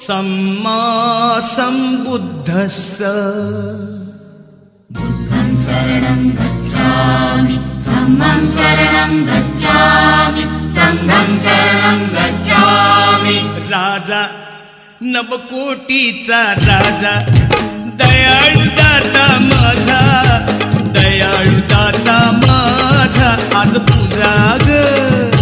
सम्मा बुद्धं शरणं गच्छामि धम्मं शरणं गच्छामि शरणं गच्छामि। राजा नवकोटीचा राजा दयाळू दाता माझा दयाळू दाता माझा आज पूजा ग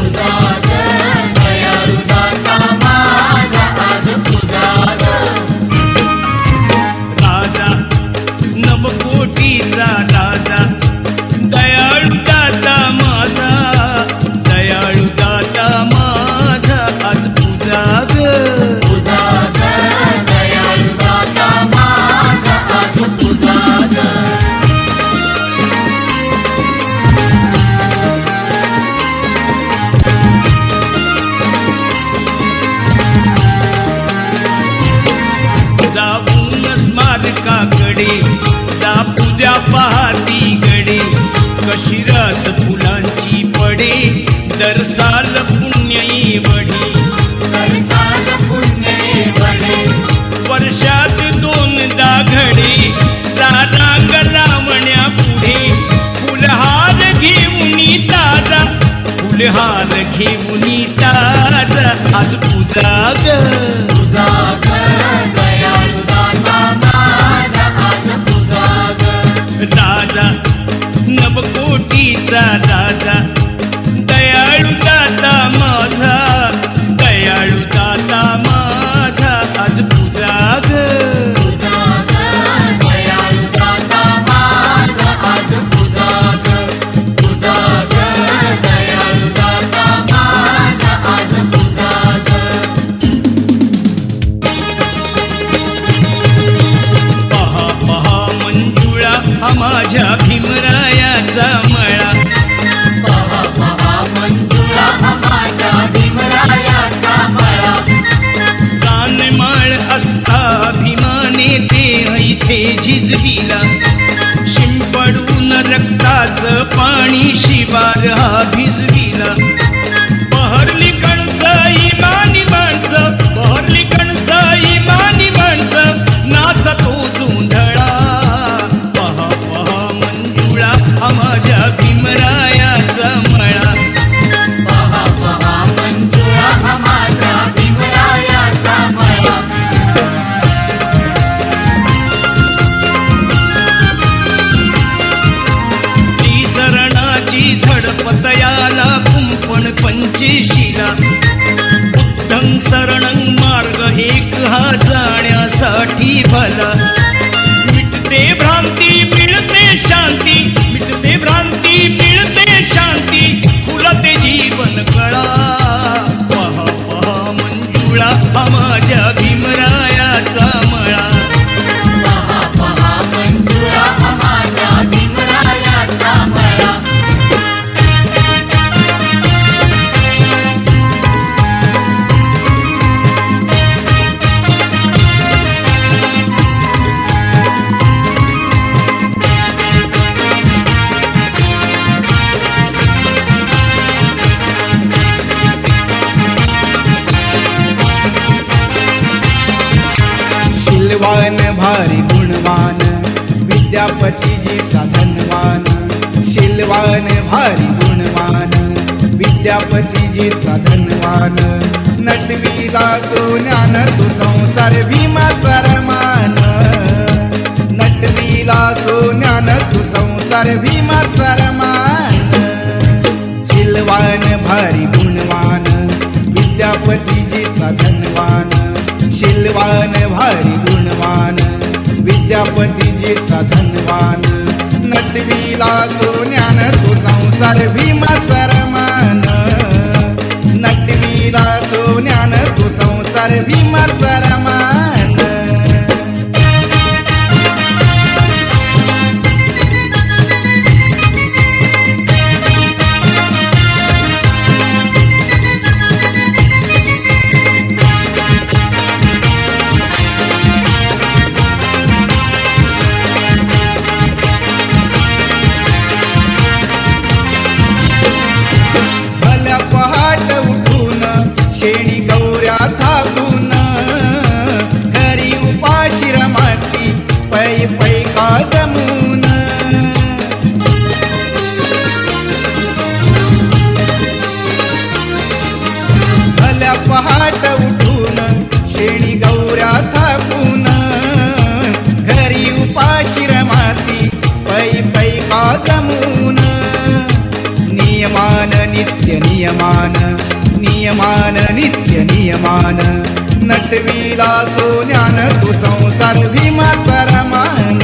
ojalá धनवान नटवीला सोन्यान तो संसार भीमा सरमान. नटवीला सोन्यान तो संसार भीमा सरमान. शिलवान भारी गुणवान विद्यापतीजीचा धनवान शिलवान भारी गुणवान विद्यापतीजीचा धनवान नटवीला सोन्यान तो संसार भीमा सरमान. दासो ज्ञान तू संसार भीमर्ष रमान पहाट खेणी गौऱ्या थापून. घरी उपाशी रमाती पै पै का जमून. भल्या पहाट उठून शेणी गौऱ्या थापून. घरी उपाशी रमाती पै पै का जमून. नियमान नित्य नियमान नियमान नित्य नियमान. नटवीला सोन्यान तू संसार भीमाचा रमान.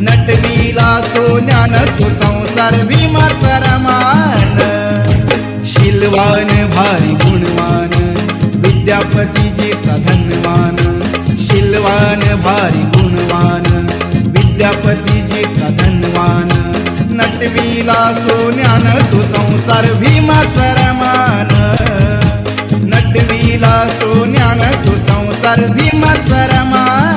नटवीला सोन्यान तू संसार भीमाचा रमान. शिलवान भारी गुणवान विद्यापतीजीचा धनवान. शिलवान भारी गुणवान विद्यापतीजीचा धनवान. नटवीला सोन्यान तू संसार भीमाचा रमान. दिला सोन्यान तू संसार भीमाचा रमान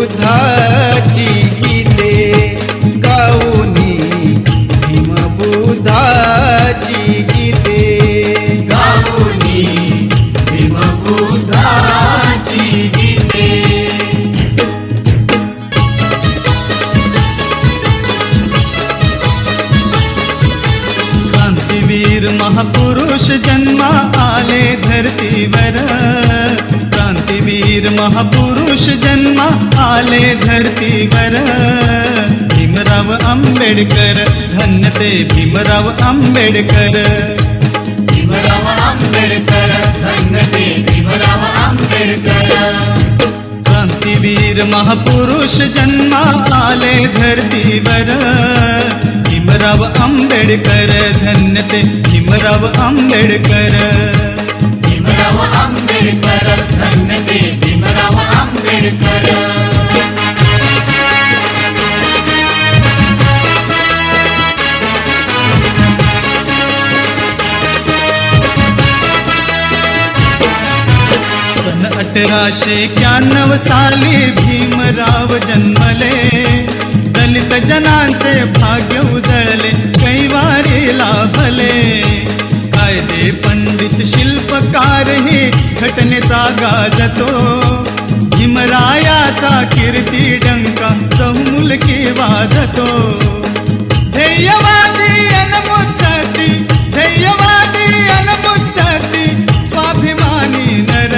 भीमबुद्धाची गीते गाऊनी भीमबुद्धाची गीते गाऊनी भीमबुद्धाची गीते क्रांतीवीर महापुरुष जन्मा आले धरतीवर. क्रांतीवीर महापुरुष जन्मा आले धरतीवर भीमराव आंबेडकर धन्य ते भीमराव आंबेडकर. भीमराव आंबेडकर धन्यते भीमराव आंबेडकर. क्रांतीवीर महापुरुष जन्मा आले धरतीवर भीमराव आंबेडकर धन्य ते भीमराव आंबेडकर. आंबेडकर धन्यते भीमराव आंबेडकर सन अठराशे एक्याण्णव साली भीमराव जन्मले. दलित जनांचे भाग्य उजळले कैवारी लाभले कायदे पण उपकार हे घटनेचा गाजतो हिमरायाचा कीर्ती डंका चहुमुलकी वाजतो ध्येयवादी अनमुत्सती ध्येयवादी अनमुत्सती स्वाभिमानी नर.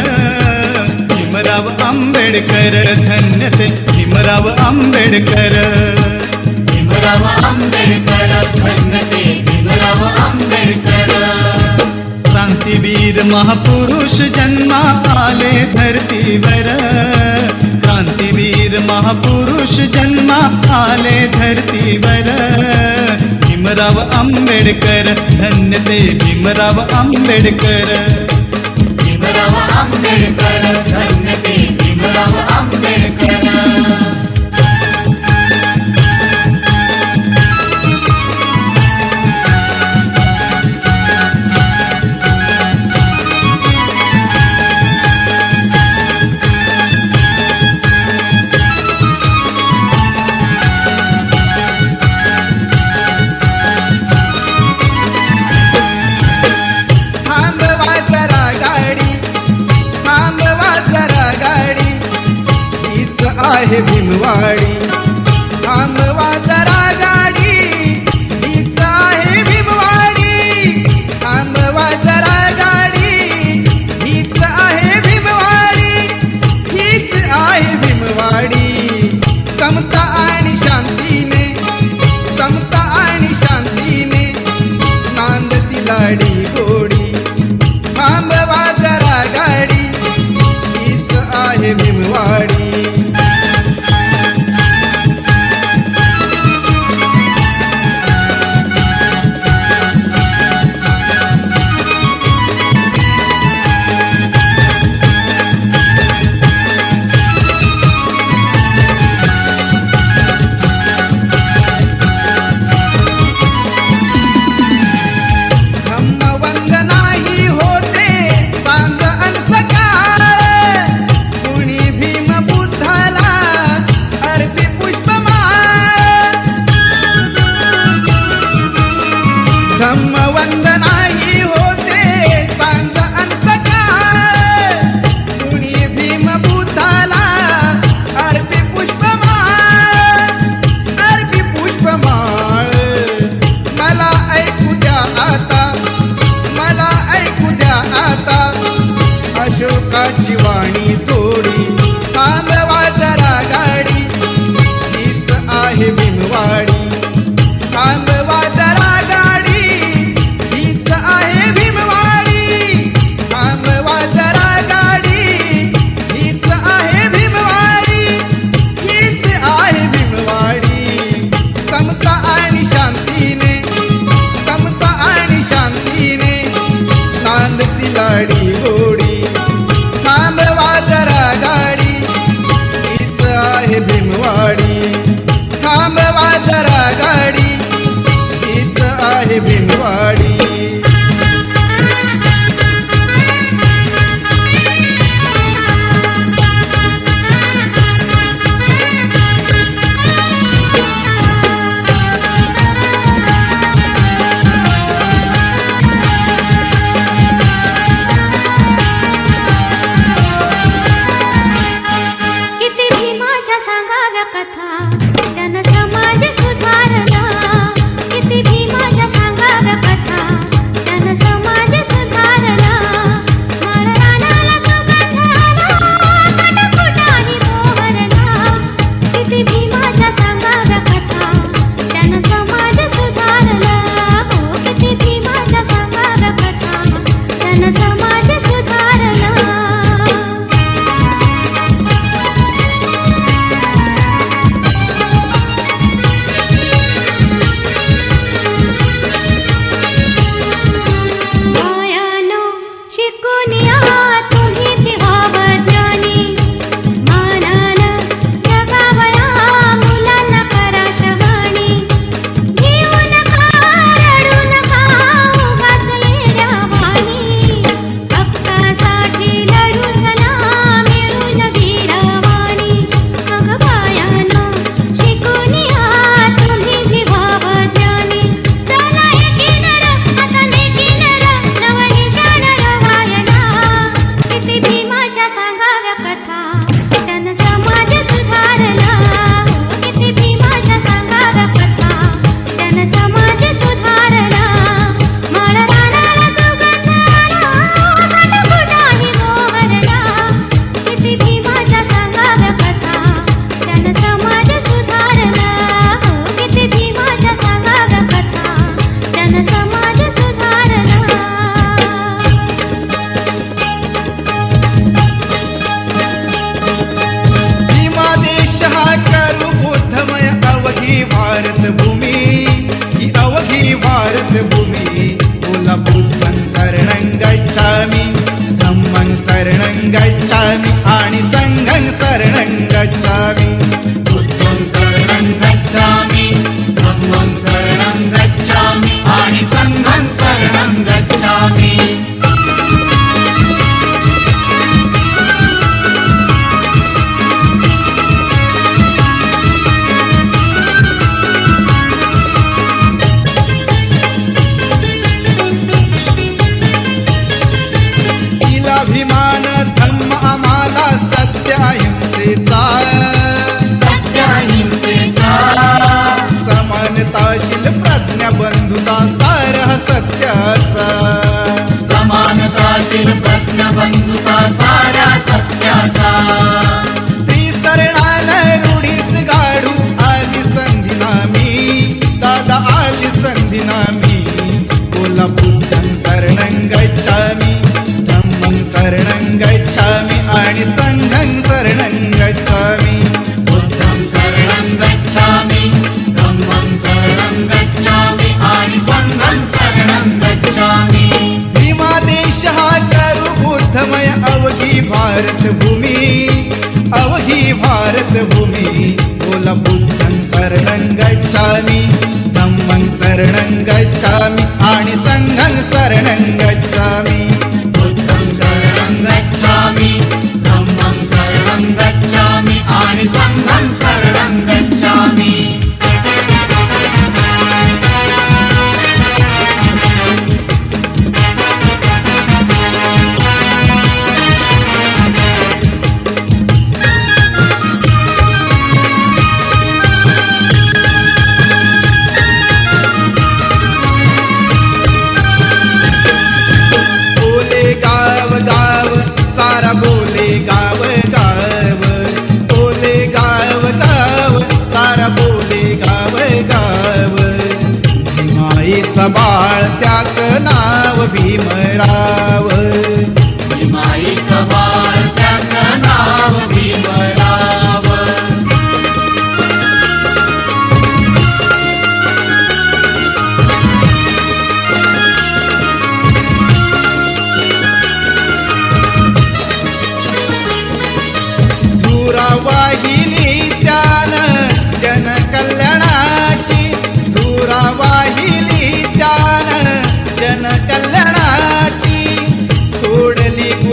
भीमराव आंबेडकर धन्यते भीमराव आंबेडकर. भीमराव आंबेडकर धन्यते भीमराव आंबेडकर. क्रांतीवीर महापुरुष जन्मा आले धरतीवर क्रांतीवीर महापुरुष जन्मा आले धरतीवर भीमराव आंबेडकर धन्य ते भीमराव आंबेडकर। भीमराव आंबेडकर धन्यते भीमराव आंबेडकर।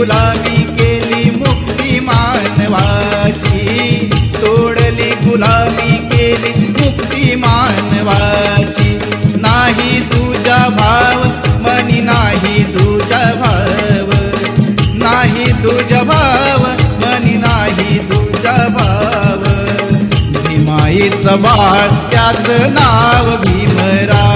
गुलामी केली मुक्ती मानवाची. तोडली गुलामी केली मुक्ती मानवाची. नाही तुझा भाव मनी नाही तुझा भाव. नाही तुझा भाव मनी नाही तुझा भाव. भीमाईचं बाळ त्याचं नाव भीमरा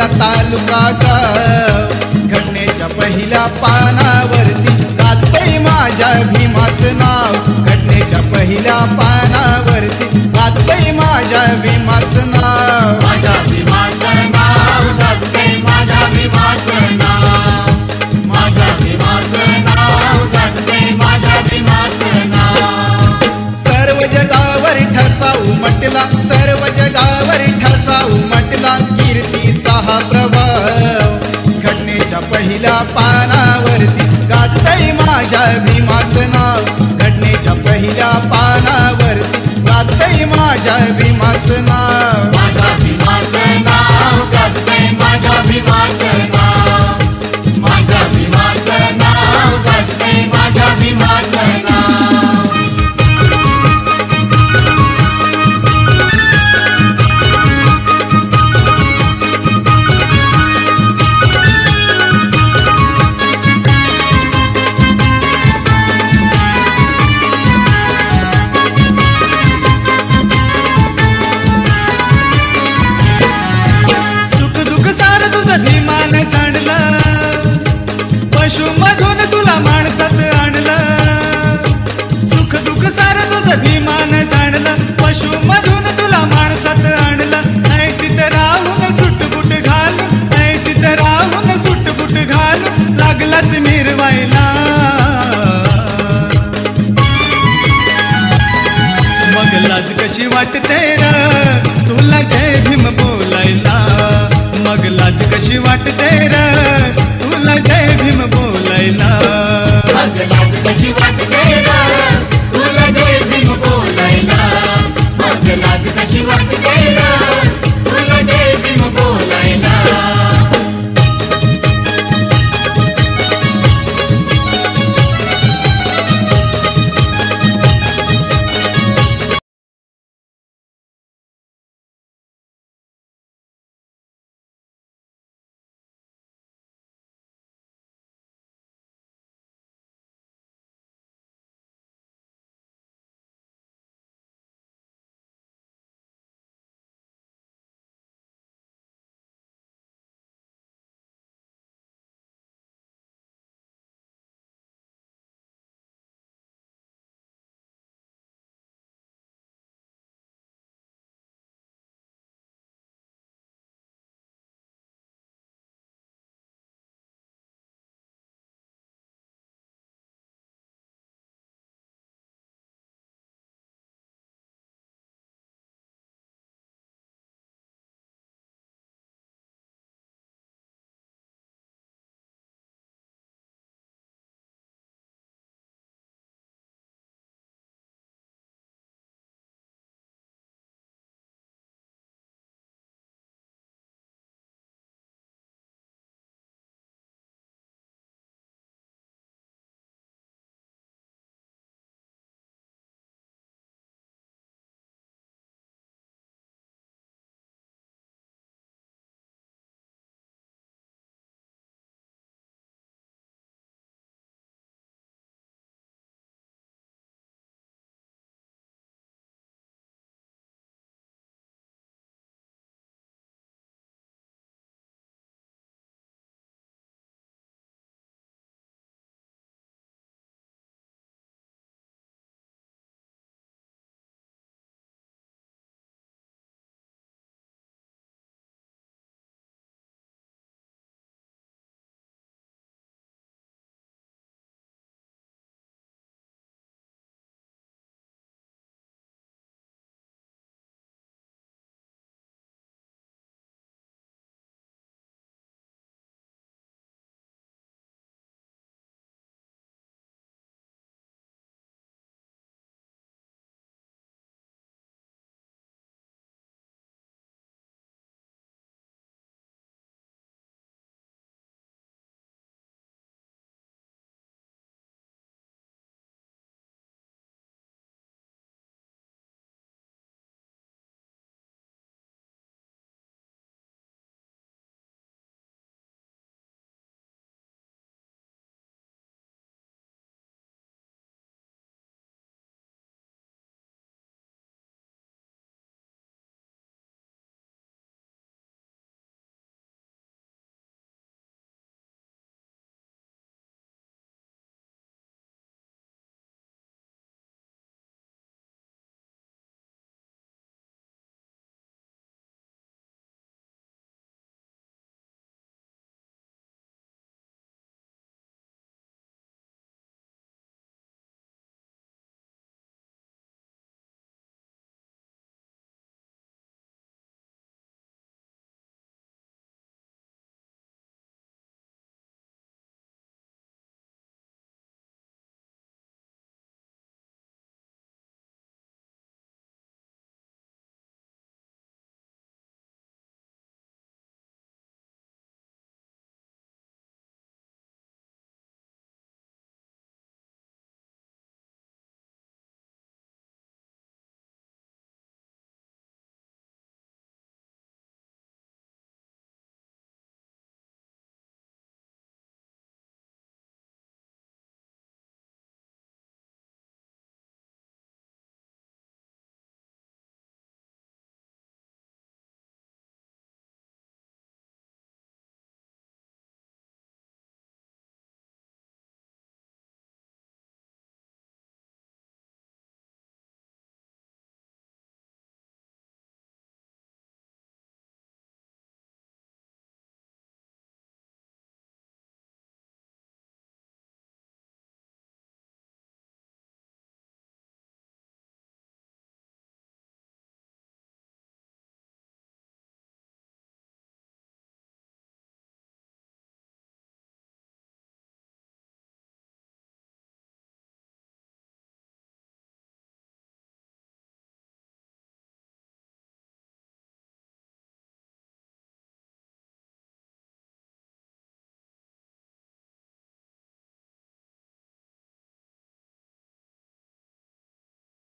पहिला तालुका घटनेच्या पहिल्या पानावरती गातय माझ्या भीमाचं नाव. घटनेच्या पहिल्या पानावरती गातय माझ्या भीमाचं